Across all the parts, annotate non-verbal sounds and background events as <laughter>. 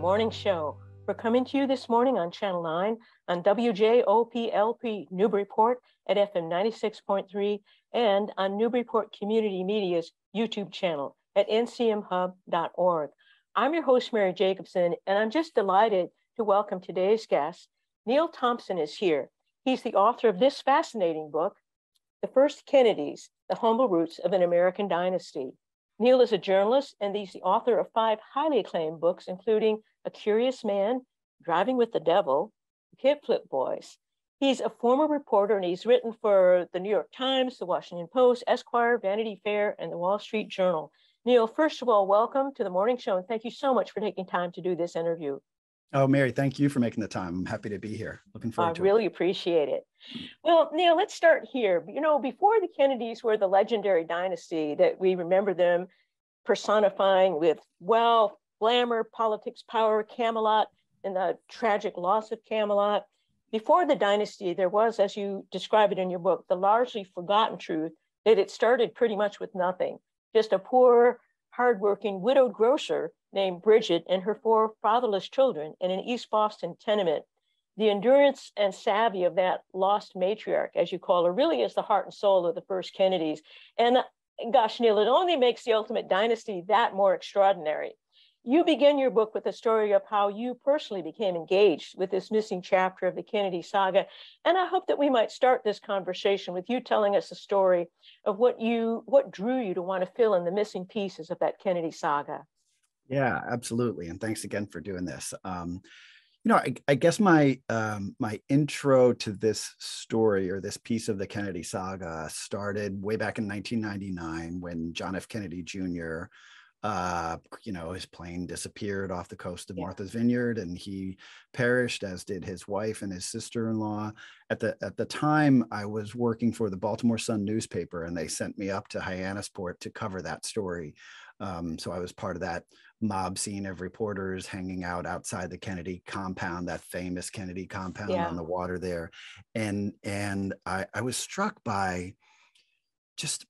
morning show. We're coming to you this morning on Channel 9 on WJOPLP Newburyport at FM 96.3 and on Newburyport Community Media's YouTube channel at ncmhub.org. I'm your host, Mary Jacobsen, and I'm just delighted to welcome today's guest. Neal Thompson is here. He's the author of this fascinating book, The First Kennedys, The Humble Roots of an American Dynasty. Neal is a journalist and he's the author of five highly acclaimed books, including A Curious Man, Driving with the Devil, Kickflip Boys. He's a former reporter and he's written for the New York Times, the Washington Post, Esquire, Vanity Fair, and the Wall Street Journal. Neal, first of all, welcome to the morning show and thank you so much for taking time to do this interview. Oh, Mary, thank you for making the time. I'm happy to be here. Looking forward I to really it. appreciate it. Well, Neal, let's start here. You know, before the Kennedys were the legendary dynasty that we remember them personifying with wealth, glamour, politics, power, Camelot, and the tragic loss of Camelot. Before the dynasty, there was, as you describe it in your book, the largely forgotten truth that it started pretty much with nothing. Just a poor, hardworking widowed grocer named Bridget and her four fatherless children in an East Boston tenement. The endurance and savvy of that lost matriarch, as you call her, really is the heart and soul of the first Kennedys. And gosh, Neal, it only makes the ultimate dynasty that more extraordinary. You begin your book with a story of how you personally became engaged with this missing chapter of the Kennedy saga. And I hope that we might start this conversation with you telling us a story of what you what drew you to want to fill in the missing pieces of that Kennedy saga. Yeah, absolutely. And thanks again for doing this. Um, you know, I, I guess my um, my intro to this story or this piece of the Kennedy saga started way back in 1999 when John F. Kennedy Jr uh, you know, his plane disappeared off the coast of yeah. Martha's Vineyard, and he perished, as did his wife and his sister-in-law. At the at the time, I was working for the Baltimore Sun newspaper, and they sent me up to Hyannisport to cover that story. Um, so I was part of that mob scene of reporters hanging out outside the Kennedy compound, that famous Kennedy compound yeah. on the water there, and and I, I was struck by just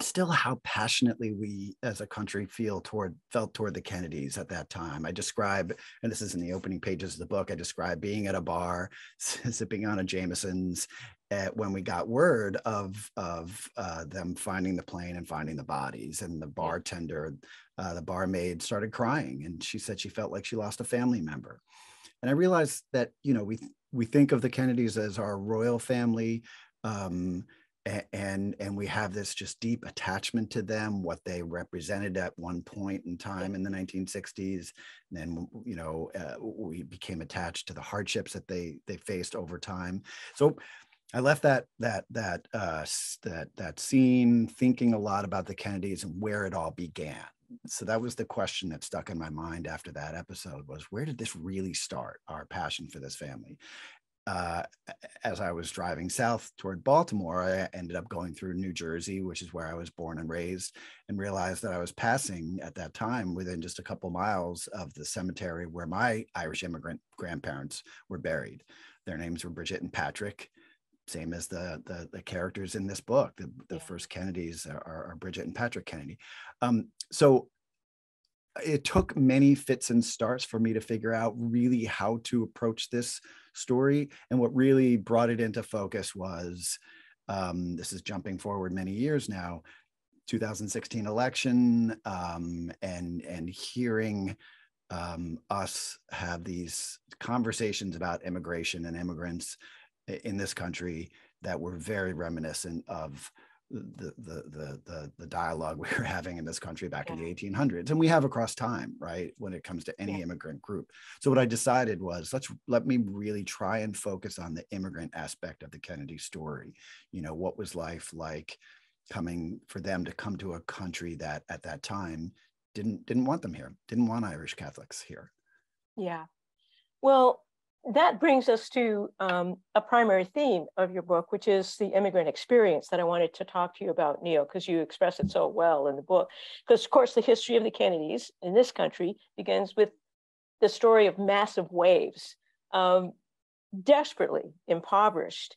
still how passionately we as a country feel toward felt toward the kennedys at that time. I describe and this is in the opening pages of the book i describe being at a bar <laughs> sipping on a jameson's at, when we got word of of uh, them finding the plane and finding the bodies and the bartender uh, the barmaid started crying and she said she felt like she lost a family member. And i realized that you know we we think of the kennedys as our royal family um, and and we have this just deep attachment to them what they represented at one point in time in the 1960s and then you know uh, we became attached to the hardships that they they faced over time. So i left that that that uh that that scene thinking a lot about the kennedys and where it all began. So that was the question that stuck in my mind after that episode was where did this really start our passion for this family uh, as I was driving south toward Baltimore, I ended up going through New Jersey, which is where I was born and raised, and realized that I was passing at that time within just a couple miles of the cemetery where my Irish immigrant grandparents were buried. Their names were Bridget and Patrick, same as the the, the characters in this book. The, the yeah. first Kennedys are, are, Bridget and Patrick Kennedy. Um, so it took many fits and starts for me to figure out really how to approach this story. And what really brought it into focus was um, this is jumping forward many years now 2016 election um, and and hearing um, us have these conversations about immigration and immigrants in this country that were very reminiscent of the, the the the the dialogue <laughs> we were having in this country back yeah. in the 1800s and we have across time right when it comes to any yeah. immigrant group so what i decided was let's let me really try and focus on the immigrant aspect of the kennedy story you know what was life like coming for them to come to a country that at that time didn't didn't want them here didn't want irish catholics here yeah well that brings us to um, a primary theme of your book, which is the immigrant experience that I wanted to talk to you about, Neal, because you express it so well in the book. Because, of course, the history of the Kennedys in this country begins with the story of massive waves of desperately impoverished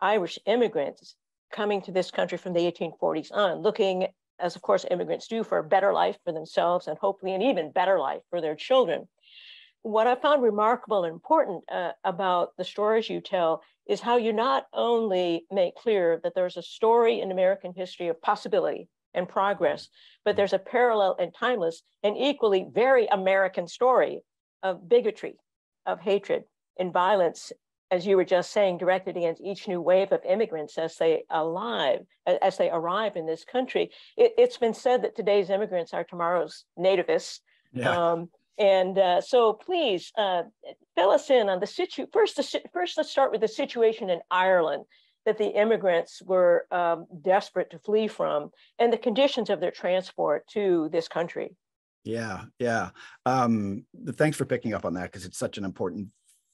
Irish immigrants coming to this country from the 1840s on, looking, as of course immigrants do, for a better life for themselves and hopefully an even better life for their children. What I found remarkable and important uh, about the stories you tell is how you not only make clear that there's a story in American history of possibility and progress, but there's a parallel and timeless and equally very American story of bigotry, of hatred and violence, as you were just saying, directed against each new wave of immigrants as they arrive, as they arrive in this country. It, has been said that today's immigrants are tomorrow's nativists. Yeah. Um, and uh, so please uh, fill us in on the situ. First, the, first, let's start with the situation in Ireland that the immigrants were um, desperate to flee from and the conditions of their transport to this country. Yeah, yeah. Um, thanks for picking up on that because it's such an important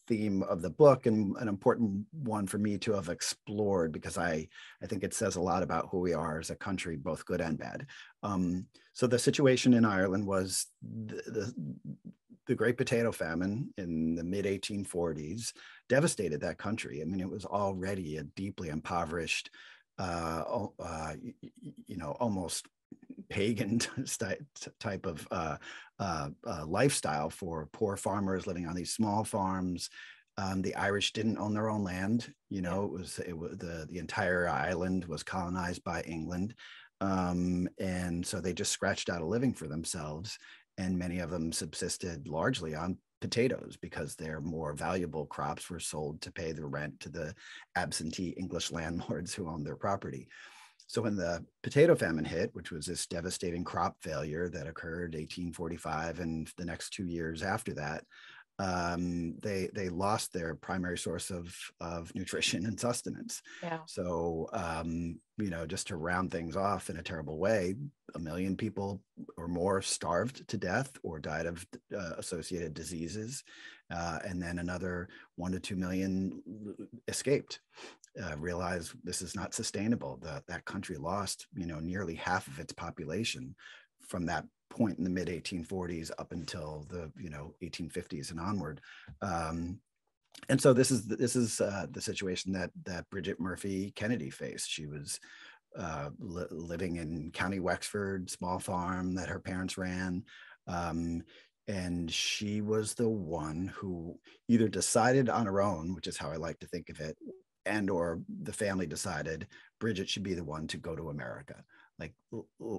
theme of the book and an important one for me to have explored because I I think it says a lot about who we are as a country, both good and bad. Um, so the situation in Ireland was the, the, the Great Potato Famine in the mid 1840s devastated that country. I mean, it was already a deeply impoverished, uh, uh, you know, almost pagan <laughs> type of uh, uh, uh, lifestyle for poor farmers living on these small farms. Um, the Irish didn't own their own land. You know, it was it was the the entire island was colonized by England, um, and so they just scratched out a living for themselves. And many of them subsisted largely on potatoes because their more valuable crops were sold to pay the rent to the absentee English <laughs> landlords who owned their property. So when the potato famine hit, which was this devastating crop failure that occurred 1845 and the next two years after that, um, they they lost their primary source of of nutrition and sustenance. Yeah. So um, you know, just to round things off in a terrible way, a million people or more starved to death or died of uh, associated diseases, uh, and then another one to two million escaped uh, realize this is not sustainable. That that country lost, you know, nearly half of its population from that point in the mid 1840s up until the you know 1850s and onward. Um, and so this is this is uh, the situation that that Bridget Murphy Kennedy faced. She was uh, li- living in County Wexford, small farm that her parents ran. Um, and she was the one who either decided on her own, which is how I like to think of it, and or the family decided Bridget should be the one to go to America. Like,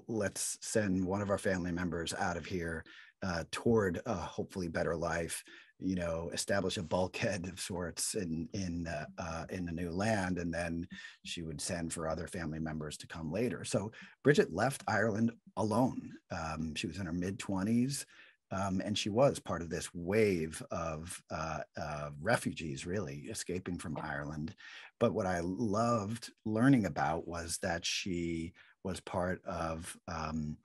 let's send one of our family members out of here uh, toward a hopefully better life. You know, establish a bulkhead of sorts in in uh, uh, in a new land, and then she would send for other family members to come later. So Bridget left Ireland alone. Um, she was in her mid twenties. Um, and she was part of this wave of uh, uh, refugees, really escaping from Ireland. But what I loved learning about was that she was part of um,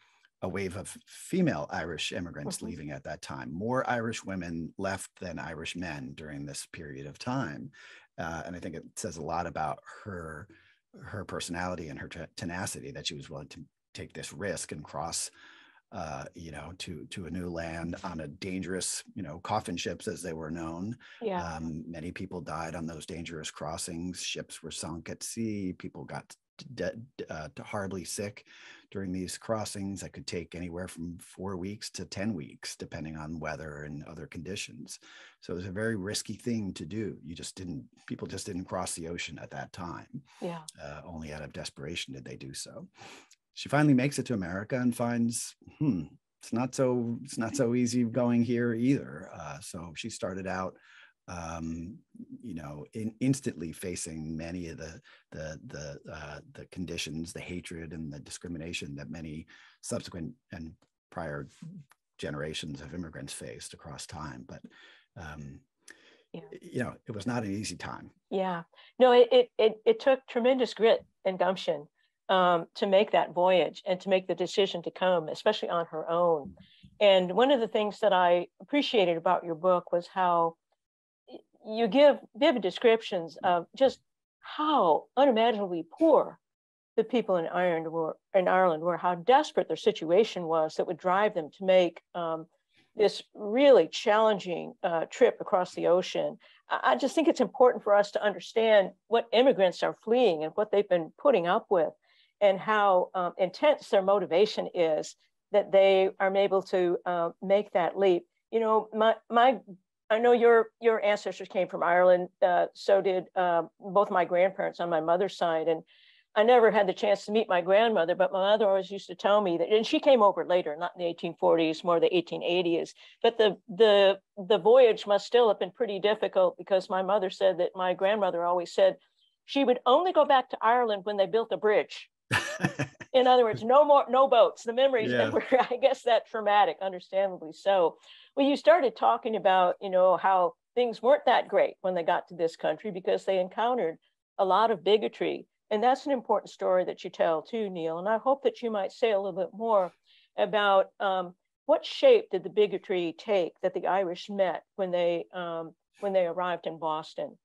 a wave of female Irish immigrants mm-hmm. leaving at that time. More Irish women left than Irish men during this period of time, uh, and I think it says a lot about her her personality and her t- tenacity that she was willing to take this risk and cross uh, you know, to to a new land on a dangerous, you know, coffin ships as they were known. Yeah. Um, many people died on those dangerous crossings. Ships were sunk at sea. People got de- uh, horribly sick during these crossings that could take anywhere from four weeks to 10 weeks, depending on weather and other conditions. So it was a very risky thing to do. You just didn't, people just didn't cross the ocean at that time. Yeah. Uh, only out of desperation did they do so she finally makes it to America and finds, hmm, it's not so it's not so easy going here either. Uh, so she started out, um, you know, in instantly facing many of the the the uh, the conditions, the hatred, and the discrimination that many subsequent and prior generations of immigrants faced across time. But um, yeah. you know, it was not an easy time. Yeah, no, it it it took tremendous grit and gumption um, to make that voyage and to make the decision to come, especially on her own. And one of the things that I appreciated about your book was how you give vivid descriptions of just how unimaginably poor the people in Ireland were, in Ireland were, how desperate their situation was that would drive them to make um, this really challenging uh, trip across the ocean. I just think it's important for us to understand what immigrants are fleeing and what they've been putting up with and how um, intense their motivation is that they are able to uh, make that leap. You know, my, my I know your your ancestors came from Ireland. Uh, so did uh, both my grandparents on my mother's side, and I never had the chance to meet my grandmother. But my mother always used to tell me that, and she came over later, not in the 1840s, more the 1880s. But the the the voyage must still have been pretty difficult because my mother said that my grandmother always said she would only go back to Ireland when they built a bridge. In other words, no more, no boats. The memories yeah. <laughs> were, I guess, that traumatic, understandably so. Well, you started talking about, you know, how things weren't that great when they got to this country because they encountered a lot of bigotry. And that's an important story that you tell too, Neal. And I hope that you might say a little bit more about um, what shape did the bigotry take that the Irish met when they um, when they arrived in Boston?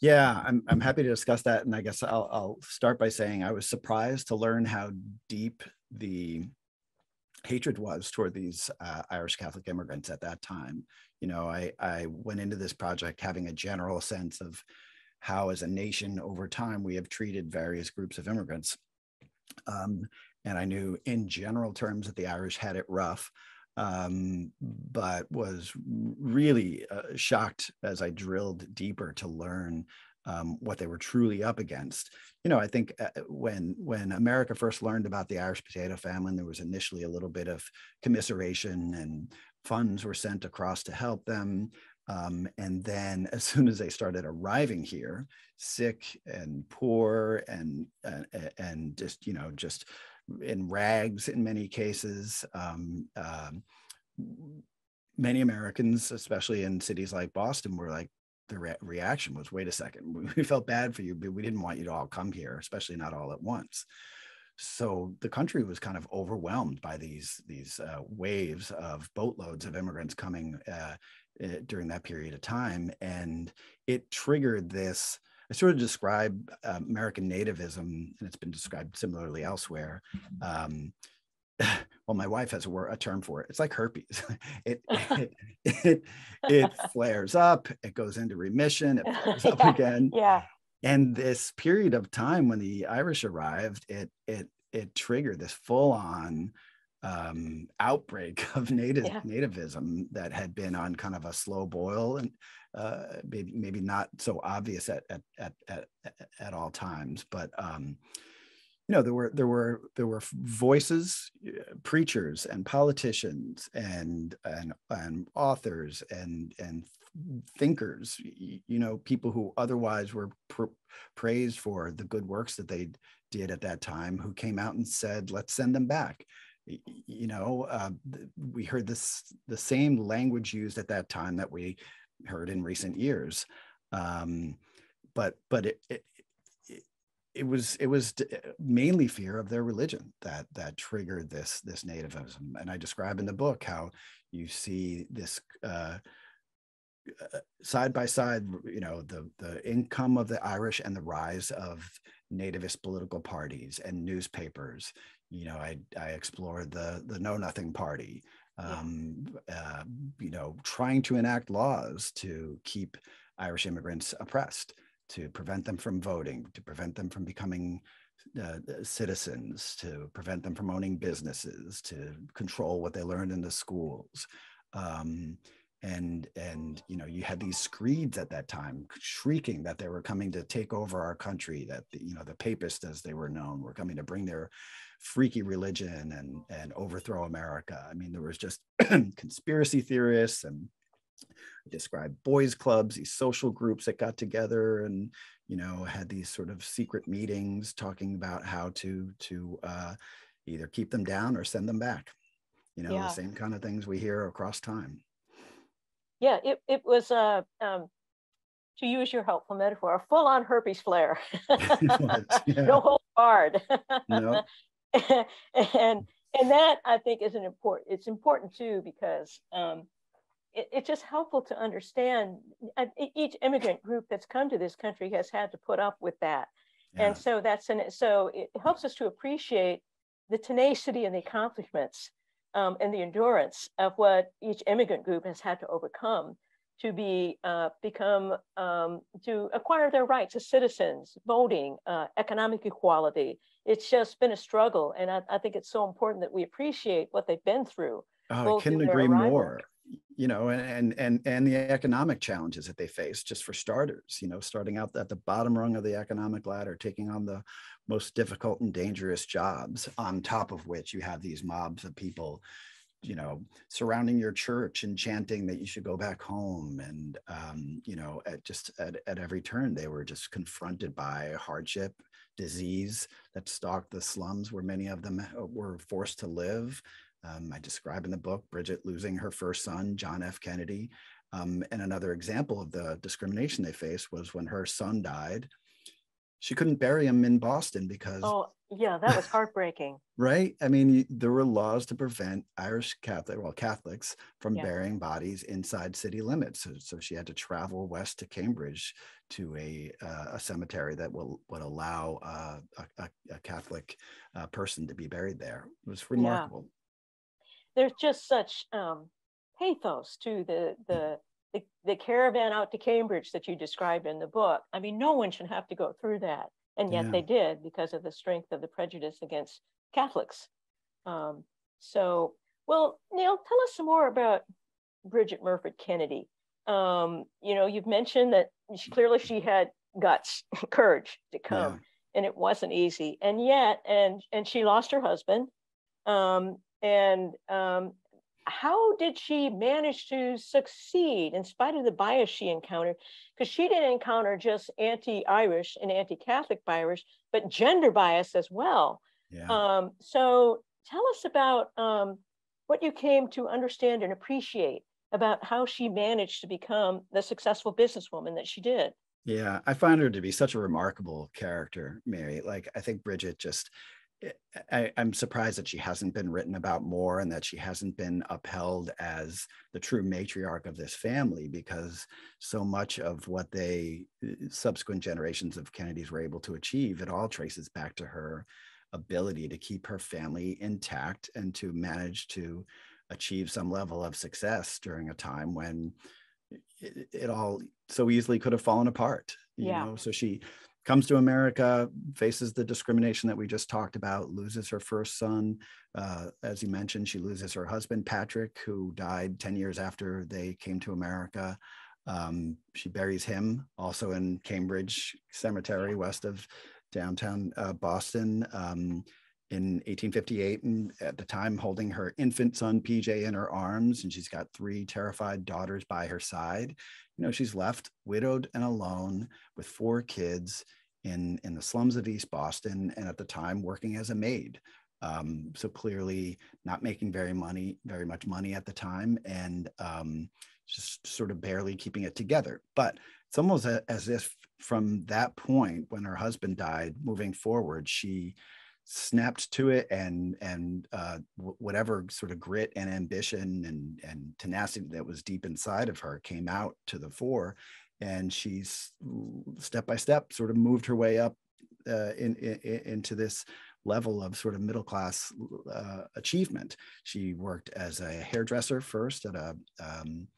Yeah, I'm, I'm happy to discuss that. And I guess I'll, I'll start by saying I was surprised to learn how deep the hatred was toward these uh, Irish Catholic immigrants at that time. You know, I, I went into this project having a general sense of how, as a nation, over time, we have treated various groups of immigrants. Um, and I knew in general terms that the Irish had it rough um, but was really uh, shocked as I drilled deeper to learn um, what they were truly up against. You know, I think uh, when when America first learned about the Irish potato famine, there was initially a little bit of commiseration and funds were sent across to help them. Um, and then <laughs> as soon as they started arriving here, sick and poor and uh, and just you know just in rags in many cases. Um, um, many Americans, especially in cities like Boston, were like, the re- reaction was, wait a second, <laughs> we felt bad for you, but we didn't want you to all come here, especially not all at once. So the country was kind of overwhelmed by these these uh, waves of boatloads of immigrants coming uh, uh, during that period of time, and it triggered this I sort of describe uh, American nativism, and it's been described similarly elsewhere. Um, <laughs> well, my wife has a, word, a term for it. It's like herpes. <laughs> It, <laughs> it, it, it flares up, it goes into remission, it flares yeah, up again. Yeah. And this period of time when the Irish arrived, it it it triggered this full on um, outbreak of native yeah. nativism that had been on kind of a slow boil and uh, maybe maybe not so obvious at at at at, at all times, but um, you know there were there were there were voices, uh, preachers and politicians and and and authors and and thinkers, you know, people who otherwise were pr- praised for the good works that they did at that time, who came out and said, "Let's send them back." You know, uh, we heard this the same language used at that time that we heard in recent years. Um, but but it, it, it was it was mainly fear of their religion that that triggered this this nativism and i describe in the book how you see this uh, uh, side by side you know the the income of the irish and the rise of nativist political parties and newspapers you know i i explored the the know nothing party um, uh, you know, trying to enact laws to keep Irish immigrants oppressed, to prevent them from voting, to prevent them from becoming uh, citizens, to prevent them from owning businesses, to control what they learned in the schools. Um, and and you know you had these screeds at that time shrieking that they were coming to take over our country that the, you know the papists as they were known were coming to bring their freaky religion and and overthrow America. I mean, there was just <clears throat> conspiracy theorists and described boys clubs, these social groups that got together and you know had these sort of secret meetings talking about how to to uh, either keep them down or send them back. You know, yeah. the same kind of things we hear across time. Yeah, it it was uh, um, to use your helpful metaphor, a full-on herpes flare. <laughs> <laughs> No hold barred. no. <laughs> and and that I think is an important. It's important too because um, it, it's just helpful to understand. Each immigrant group that's come to this country has had to put up with that, yeah. and so that's an so it helps us to appreciate the tenacity and the accomplishments um, and the endurance of what each immigrant group has had to overcome to be uh, become um, to acquire their rights as citizens, voting, uh, economic equality. It's just been a struggle, and I, I, think it's so important that we appreciate what they've been through. Oh, I couldn't agree more. You know, and and and the economic challenges that they face, just for starters, you know, starting out at the bottom rung of the economic ladder, taking on the most difficult and dangerous jobs, on top of which you have these mobs of people, you know, surrounding your church and chanting that you should go back home. And, um, you know, at just at, at every turn, they were just confronted by hardship, disease that stalked the slums where many of them uh, were forced to live. Um, I describe in the book Bridget losing her first son, John F. Kennedy. Um, and another example of the discrimination they faced was when her son died. She couldn't bury him in Boston because. Oh, yeah, that was heartbreaking. <laughs> right? I mean, there were laws to prevent Irish Catholic, well, Catholics from Yeah. burying bodies inside city limits. So, so she had to travel west to Cambridge to a, uh, a cemetery that will would allow uh, a, a, a Catholic uh, person to be buried there. It was remarkable. There's just such um, pathos to the, the the the caravan out to Cambridge that you describe in the book. I mean, no one should have to go through that, and yet Yeah. they did because of the strength of the prejudice against Catholics. Um, so, well, Neal, tell us some more about Bridget Murphy Kennedy. Um, you know, you've mentioned that she, clearly she had guts, <laughs> courage to come, Yeah. and it wasn't easy. And yet, and and she lost her husband. Um, and um, how did she manage to succeed in spite of the bias she encountered? Because she didn't encounter just anti-Irish and anti-Catholic bias, but gender bias as well. Yeah. Um, so tell us about um, what you came to understand and appreciate about how she managed to become the successful businesswoman that she did. Yeah, I find her to be such a remarkable character, Mary. Like, I think Bridget just, I, I'm surprised that she hasn't been written about more and that she hasn't been upheld as the true matriarch of this family because so much of what they, eh, subsequent generations of Kennedys were able to achieve, it all traces back to her ability to keep her family intact and to manage to achieve some level of success during a time when it, it all so easily could have fallen apart you Yeah. know so she comes to america faces the discrimination that we just talked about loses her first son. Uh, as you mentioned she loses her husband patrick who died 10 years after they came to america. Um, she buries him also in cambridge cemetery west of downtown uh, boston um, in 1858 and at the time holding her infant son pj in her arms. And she's got three terrified daughters by her side you know she's left widowed and alone with four kids in in the slums of east boston and at the time working as a maid. Um, so clearly not making very money very much money at the time and um, just sort of barely keeping it together. But it's almost as if from that point when her husband died moving forward she snapped to it and and uh, w- whatever sort of grit and ambition and and tenacity that was deep inside of her came out to the fore. And she's step by step sort of moved her way up uh, in, in, into this level of sort of middle class uh, achievement. She worked as a hairdresser first at a um,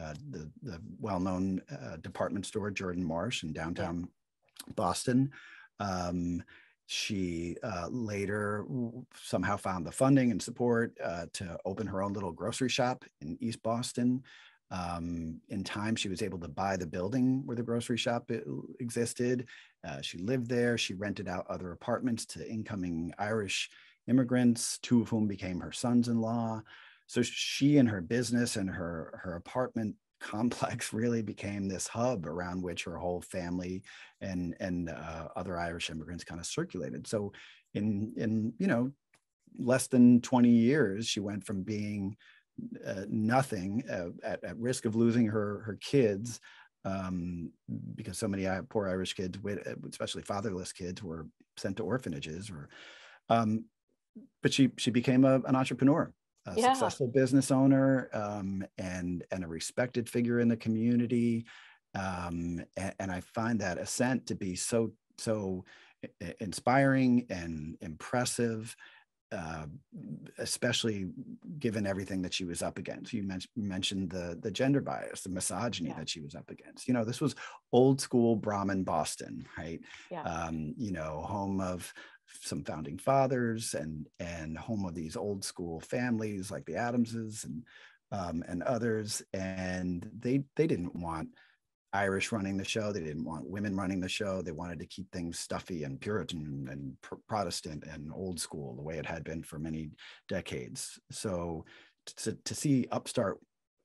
uh, the, the well-known uh, department store jordan marsh in downtown boston. Um, she uh, later somehow found the funding and support uh, to open her own little grocery shop in East Boston. Um, in time, she was able to buy the building where the grocery shop existed. Uh, she lived there. She rented out other apartments to incoming Irish immigrants, two of whom became her sons-in-law. So she and her business and her her apartment complex <laughs> really became this hub around which her whole family and and uh, other Irish immigrants kind of circulated. So in in you know less than 20 years, she went from being uh, nothing uh, at, at risk of losing her her kids um, because so many poor Irish kids, especially fatherless kids, were sent to orphanages or. Um, but she she became a, an entrepreneur, a Yeah. successful business owner, um, and and a respected figure in the community um, and, and I find that ascent to be so so inspiring and impressive, uh, especially given everything that she was up against. You men- mentioned the the gender bias, the misogyny Yeah. that she was up against. You know, this was old school Brahmin Boston, right? Yeah. Um, you know, home of some founding fathers and and home of these old school families like the Adamses and um, and others, and they they didn't want Irish running the show. They didn't want women running the show. They wanted to keep things stuffy and Puritan and Protestant and old school, the way it had been for many decades. So to, to see upstart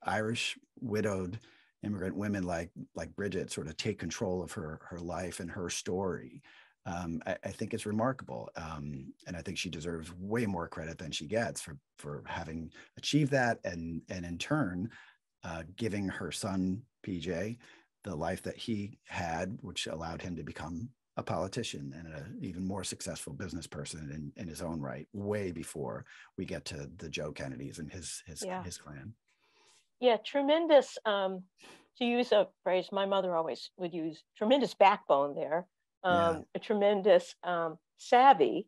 Irish widowed immigrant women like like Bridget sort of take control of her her life and her story um, I, I, think it's remarkable. Um, and I think she deserves way more credit than she gets for, for having achieved that and, and in turn, uh, giving her son, PJ, the life that he had, which allowed him to become a politician and an even more successful business person in, in his own right, way before we get to the Joe Kennedys and his, his, yeah. his clan. Yeah, tremendous, um, to use a phrase my mother always would use, tremendous backbone there um, yeah. a tremendous um, savvy,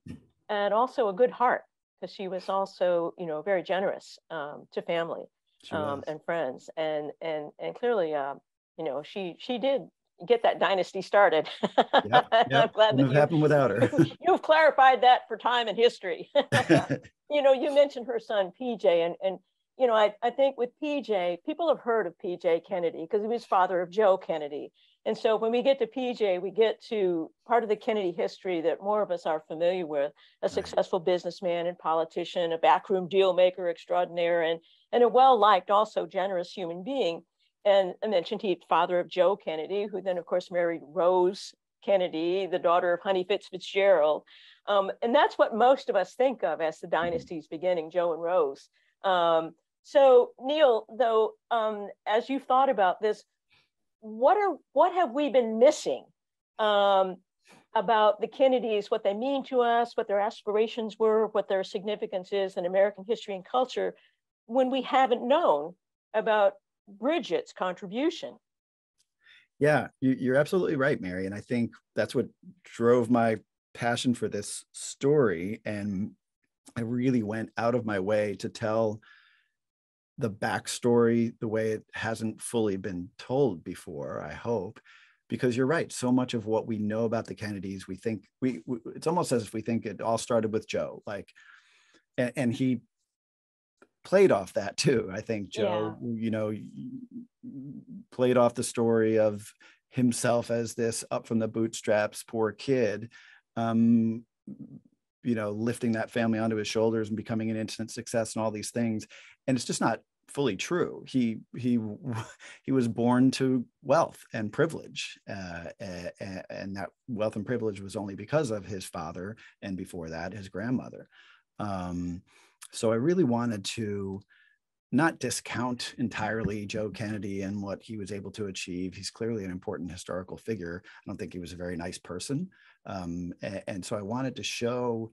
and also a good heart because she was also, you know, very generous um, to family um, and friends, and and and clearly, uh, you know, she she did get that dynasty started. Yep, <laughs> yep. I'm glad that you, happened without her. <laughs> you've clarified that for time and history. <laughs> you know, you mentioned her son PJ, and and you know, I, I think with PJ, people have heard of PJ Kennedy because he was father of Joe Kennedy. And so when we get to PJ, we get to part of the Kennedy history that more of us are familiar with, a successful businessman and politician, a backroom deal maker extraordinaire, and, and a well-liked, also generous human being. And I mentioned he father of Joe Kennedy, who then of course married Rose Kennedy, the daughter of Honey Fitz Fitzgerald. Um, and that's what most of us think of as the mm-hmm. dynasty's beginning, Joe and Rose. Um, so Neal, though, um, as you've thought about this, what are what have we been missing um, about the Kennedys, what they mean to us, what their aspirations were, what their significance is in American history and culture, when we haven't known about Bridget's contribution. Yeah, you're absolutely right, Mary. And I think that's what drove my passion for this story. And I really went out of my way to tell the backstory the way it hasn't fully been told before i hope because you're right so much of what we know about the kennedys we think we, we it's almost as if we think it all started with joe like and, and he played off that too i think joe yeah. you know played off the story of himself as this up from the bootstraps poor kid um you know lifting that family onto his shoulders and becoming an instant success and all these things and it's just not fully true he he <laughs> he was born to wealth and privilege uh, and that wealth and privilege was only because of his father and before that his grandmother um, so i really wanted to not discount entirely Joe Kennedy and what he was able to achieve. He's clearly an important historical figure. I don't think he was a very nice person. Um, and, and, so I wanted to show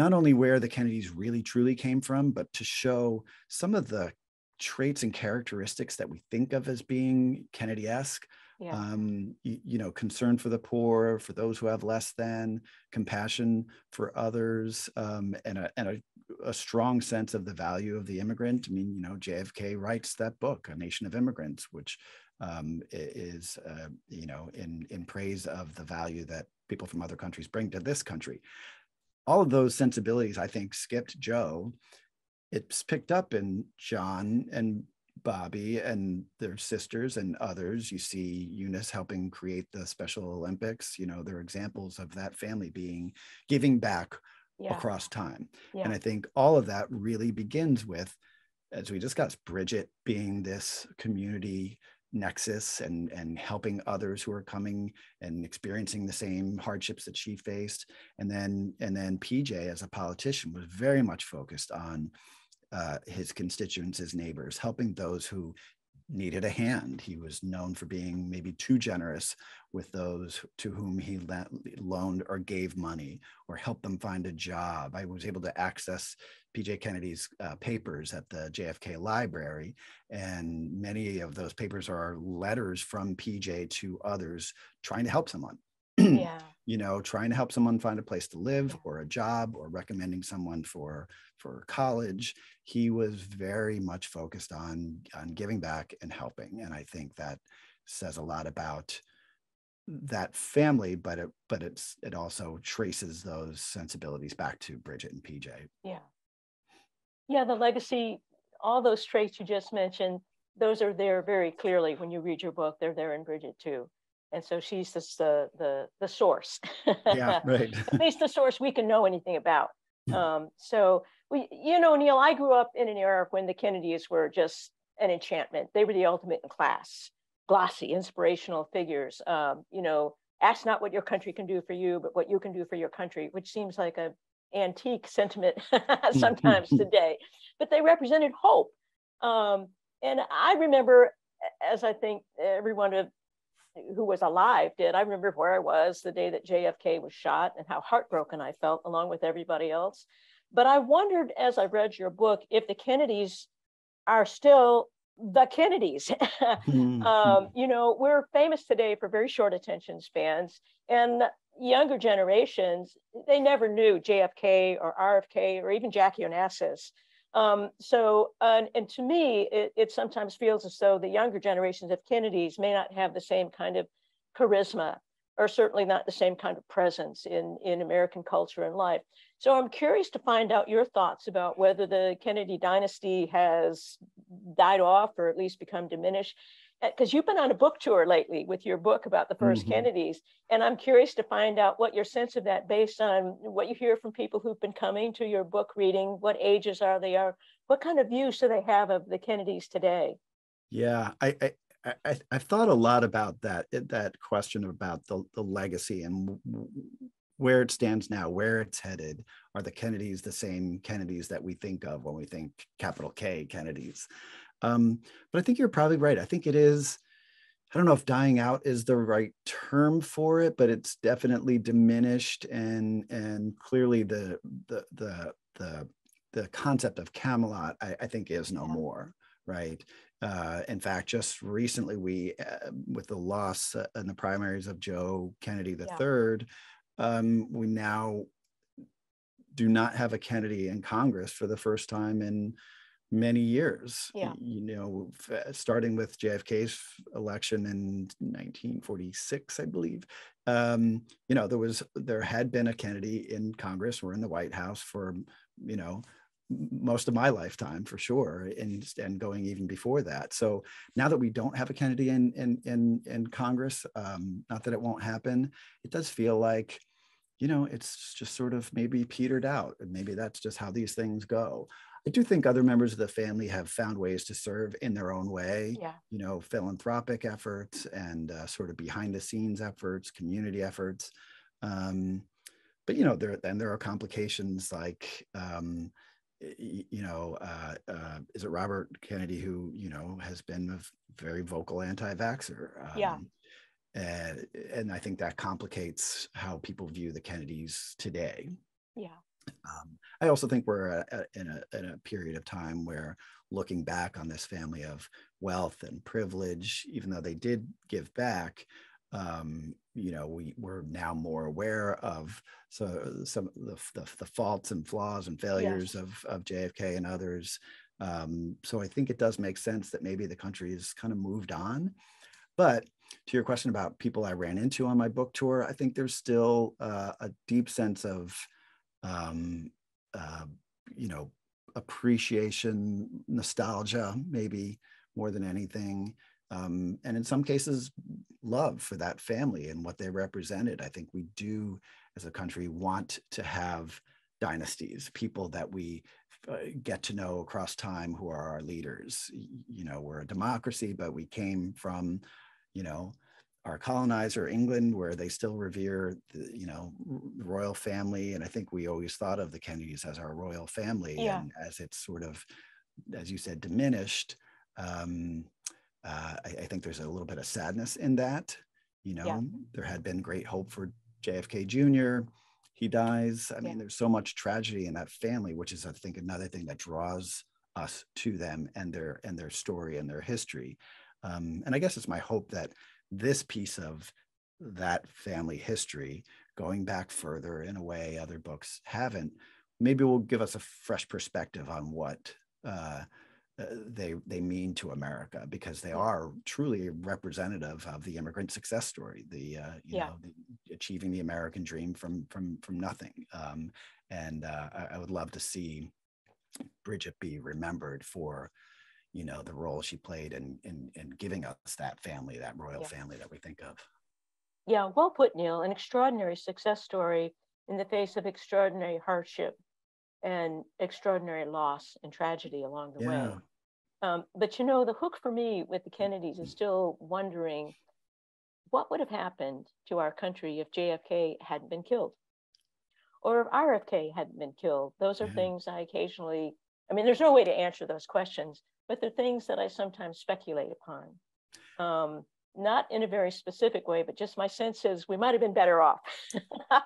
not only where the Kennedys really truly came from, but to show some of the traits and characteristics that we think of as being Kennedy-esque. Yeah. Um, you, you, know, concern for the poor, for those who have less than, compassion for others, um, and, a, and a, a, strong sense of the value of the immigrant. I mean, you know, JFK writes that book, A Nation of Immigrants, which um, is, uh, you know, in, in praise of the value that people from other countries bring to this country. All of those sensibilities, I think, skipped Joe it's picked up in John and Bobby and their sisters and others. You see Eunice helping create the Special Olympics. You know, there are examples of that family being giving back yeah. across time. Yeah. And I think all of that really begins with, as we discussed, Bridget being this community nexus and and helping others who are coming and experiencing the same hardships that she faced and then and then pj as a politician was very much focused on uh, his constituents, his neighbors, helping those who needed a hand. He was known for being maybe too generous with those to whom he lent, loaned or gave money or helped them find a job. I was able to access PJ Kennedy's uh, papers at the JFK Library, and many of those papers are letters from PJ to others trying to help someone. <clears throat> yeah. You know, trying to help someone find a place to live or a job or recommending someone for for college. He was very much focused on on giving back and helping, and I think that says a lot about that family but it but it's it also traces those sensibilities back to bridget and pj yeah yeah the legacy all those traits you just mentioned, those are there very clearly when you read your book. They're there in Bridget too. And so she's just the the the source. Yeah, right. <laughs> At least the source we can know anything about. Um, so we, you know, Neal, I grew up in an era when the Kennedys were just an enchantment. They were the ultimate in class, glossy, inspirational figures. Um, you know, ask not what your country can do for you, but what you can do for your country, which seems like a antique sentiment <laughs> sometimes today. But they represented hope. Um, and I remember, as I think everyone of who was alive did, I remember where I was the day that JFK was shot and how heartbroken I felt along with everybody else. But I wondered as I read your book if the Kennedys are still the Kennedys. <laughs> Mm-hmm. um, you know, we're famous today for very short attention spans, and younger generations, they never knew JFK or RFK or even Jackie Onassis. Um, so, and to me, it, it, sometimes feels as though the younger generations of Kennedys may not have the same kind of charisma or certainly not the same kind of presence in, in American culture and life. So I'm curious to find out your thoughts about whether the Kennedy dynasty has died off or at least become diminished. Because uh, you've been on a book tour lately with your book about the 1st mm-hmm. Kennedys. And I'm curious to find out what your sense of that based on what you hear from people who've been coming to your book reading, what ages are they are, what kind of views do they have of the Kennedys today? Yeah, I, I I, have thought a lot about that that question about the, the legacy and where it stands now, where it's headed. Are the Kennedys the same Kennedys that we think of when we think capital K Kennedys? Um, but I think you're probably right. I think it is. I don't know if dying out is the right term for it, but it's definitely diminished, and and clearly the the the the the concept of Camelot, I, I think, is no more. Right. Uh, in fact, just recently, we, uh, with the loss uh, in the primaries of Joe Kennedy III, yeah. um, we now do not have a Kennedy in Congress for the first time in many years. Yeah. You know, starting with JFK's election in 1946, I believe. Um, you know, there was there had been a Kennedy in Congress or in the White House for you know most of my lifetime for sure and and going even before that so now that we don't have a kennedy in in in, in congress um, not that it won't happen it does feel like you know it's just sort of maybe petered out and maybe that's just how these things go i do think other members of the family have found ways to serve in their own way yeah. you know philanthropic efforts and uh, sort of behind the scenes efforts community efforts um, but you know there then there are complications like um, you know, uh, uh, is it Robert Kennedy who, you know, has been a very vocal anti-vaxxer. Um, yeah. And, and I think that complicates how people view the Kennedys today. Yeah. Um, I also think we're a, a, in, a, in a period of time where looking back on this family of wealth and privilege, even though they did give back, um, you know, we, we're now more aware of so some of the, the, the faults and flaws and failures yes. of, of JFK and others. Um, so I think it does make sense that maybe the country has kind of moved on. But to your question about people I ran into on my book tour, I think there's still uh, a deep sense of, um, uh, you know, appreciation, nostalgia, maybe more than anything. Um, and in some cases love for that family and what they represented. I think we do as a country want to have dynasties people that we uh, get to know across time who are our leaders. You know we're a democracy but we came from you know our colonizer england where they still revere the you know the royal family and i think we always thought of the kennedys as our royal family yeah. and as it's sort of as you said diminished um, uh, I, I, think there's a little bit of sadness in that. You know, yeah. there had been great hope for JFK Jr. He dies. I mean, there's so much tragedy in that family, which is, I think, another thing that draws us to them and their and their story and their history. Um, and I guess it's my hope that this piece of that family history, going back further in a way other books haven't, maybe will give us a fresh perspective on what uh, uh, they they mean to America because they are truly representative of the immigrant success story, the uh, you yeah. know the, achieving the American dream from from from nothing. Um, and uh, I, I, would love to see Bridget be remembered for, you know, the role she played in in, in giving us that family, that royal yeah. family that we think of. Yeah, well put, Neal. An extraordinary success story in the face of extraordinary hardship and extraordinary loss and tragedy along the yeah. way. Um, but you know, the hook for me with the Kennedys is still wondering what would have happened to our country if JFK hadn't been killed or if RFK hadn't been killed. Those are yeah. things I occasionally, I mean, there's no way to answer those questions, but they're things that I sometimes speculate upon. Um, not in a very specific way, but just my sense is we might have been better off.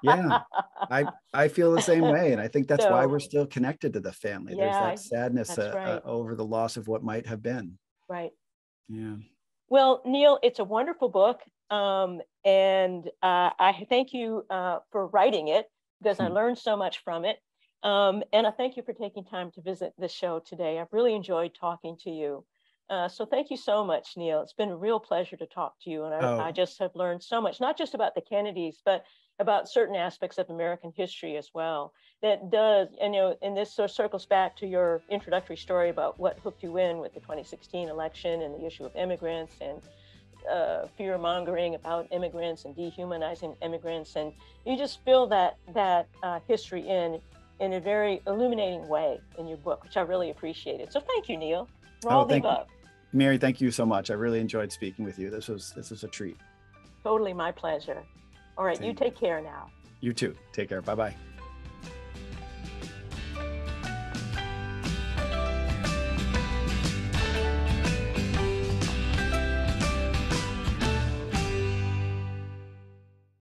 yeah, I I feel the same way, and I think that's so, why we're still connected to the family. Yeah, There's that sadness uh, right. uh, over the loss of what might have been. Right. Yeah. Well, Neal, it's a wonderful book, um, and uh, I thank you uh, for writing it because I hmm. learned so much from it. Um, and I thank you for taking time to visit the show today. I've really enjoyed talking to you. Uh, so thank you so much, Neal. It's been a real pleasure to talk to you. And I, oh. I, just have learned so much, not just about the Kennedys, but about certain aspects of American history as well. That does, and you know, and this sort of circles back to your introductory story about what hooked you in with the 2016 election and the issue of immigrants and uh, fear mongering about immigrants and dehumanizing immigrants. And you just fill that, that uh, history in in a very illuminating way in your book, which I really appreciated. So thank you, Neal. For oh, all oh, thank, above. Mary, thank you so much. I really enjoyed speaking with you. This was this was a treat. Totally my pleasure. All right, Same. you take care now. You too. Take care. Bye bye.